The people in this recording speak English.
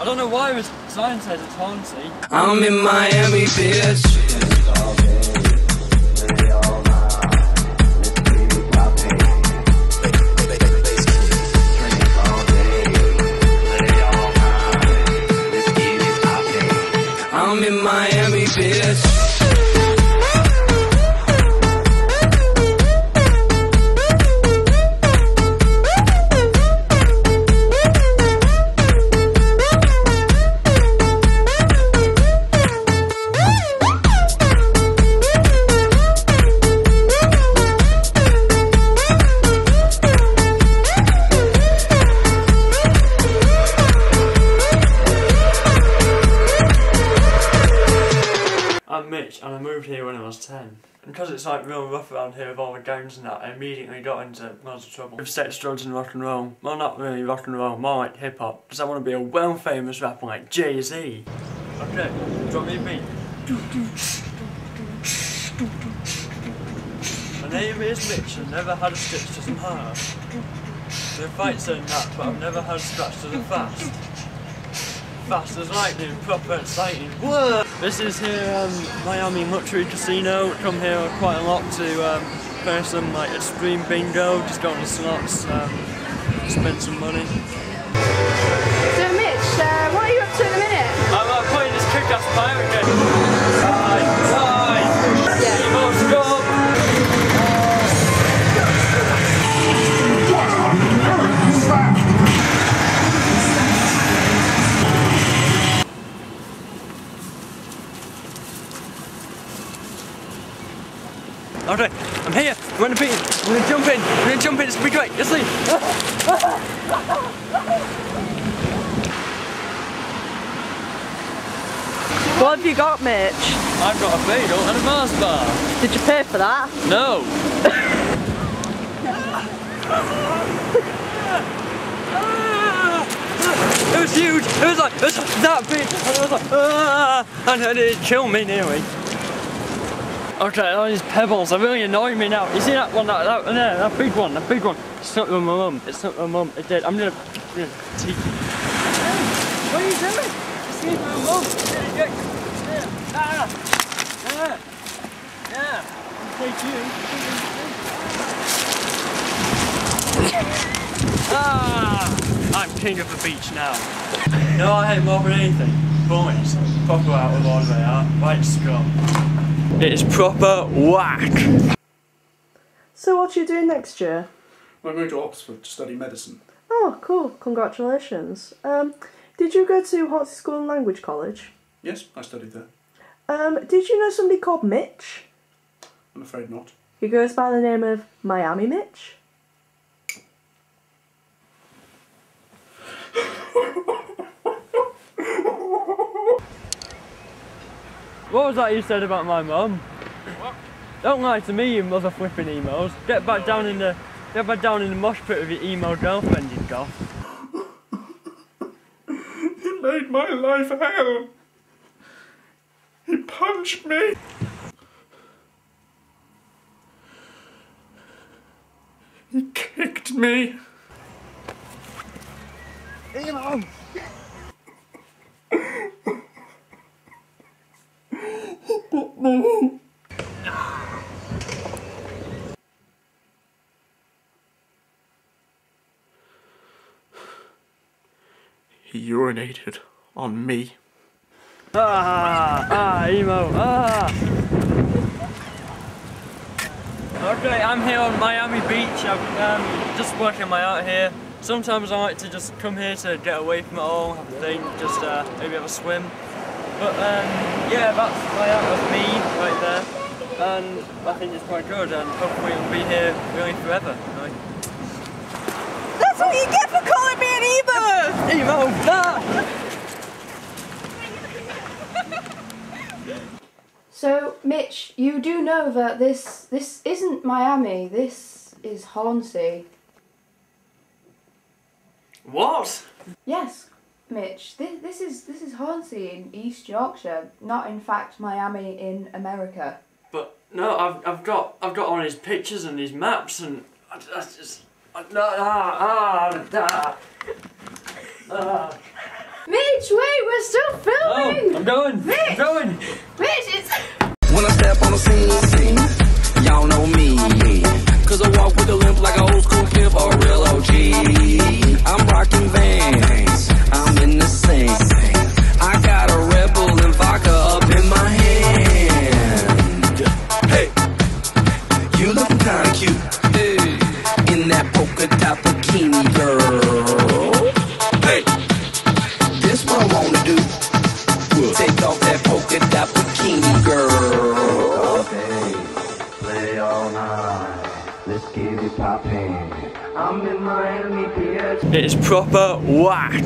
I don't know why his sign says it's Hornsea. I'm in Miami, bitch. I'm in Miami, bitch. Here when I was 10. And because it's like real rough around here with all the gangs and that, I immediately got into loads of trouble. With sex, drugs and rock and roll. Well, not really rock and roll, more like hip hop. Because I want to be a well famous rapper like Jay-Z. Okay, drop me a beat. My name is Mitch and never had a stitch to some heart. The fights and that, but I've never had a scratch to the fast. Fast as lightning, proper exciting. Whoa! This is here, um, Miami Luxury Casino. Come here quite a lot to um, play some like extreme bingo, just go on the slots, um, spend some money. So Mitch, uh, what are you up to in a minute? I'm uh, playing this kick-ass pirate game. Okay, I'm here. I'm gonna be. I'm gonna jump in. I'm gonna jump in. It's gonna be great. Let's leave. What have you got, Mitch? I've got a bagel and a Mars bar. Did you pay for that? No. it was huge. It was like it was that big, and it was like ah, and it did kill me nearly. Okay, all these pebbles are really annoying me now. You see that one, that, that one there, that big one, that big one. It's not my mum. It's not my mum. It did. I'm gonna, I'm gonna take it. What are you doing? It's with my mum. There you go. There. Ah. Ah. Yeah. Take you. Ah! I'm king of the beach now. no, I hate more than anything. Boys, proper out of order they are. Right scum. It is proper whack. So what are you doing next year? I'm going to Oxford to study medicine. Oh, cool. Congratulations. Um, did you go to Hornsea School and Language College? Yes, I studied there. Um, did you know somebody called Mitch? I'm afraid not. He goes by the name of Miami Mitch. What was that you said about my mum? Don't lie to me, you mother flipping emails. Get back down in the get back down in the mosh pit with your email girlfriend, you goth. He made my life hell. He punched me. He kicked me. Emo! He urinated on me. Ah, ah, emo, ah. Okay, I'm here on Miami Beach. I'm um, just working my art here. Sometimes I like to just come here to get away from it all, have a think, just uh, maybe have a swim. But um, yeah, that's my art of me right there. And I think it's quite good and hopefully it'll be here really forever. Right? That's what you get for calling me an emo! Emo! Ah! So, Mitch, you do know that this this isn't Miami. This is Hornsea. What? Yes, Mitch. This, this is this is Hornsea in East Yorkshire, not in fact Miami in America. But no, I've I've got I've got all his pictures and his maps and I, I just I, ah ah ah. ah. Mitch, wait, we're still filming. Oh. I'm going. Mitch. Looking cute. Hey, in that polka dot bikini, girl. Hey, this what I wanna do. Take off that polka dot bikini, girl. All day, play all night. Let's get it poppin'. I'm in Miami, bitch. It is proper whack.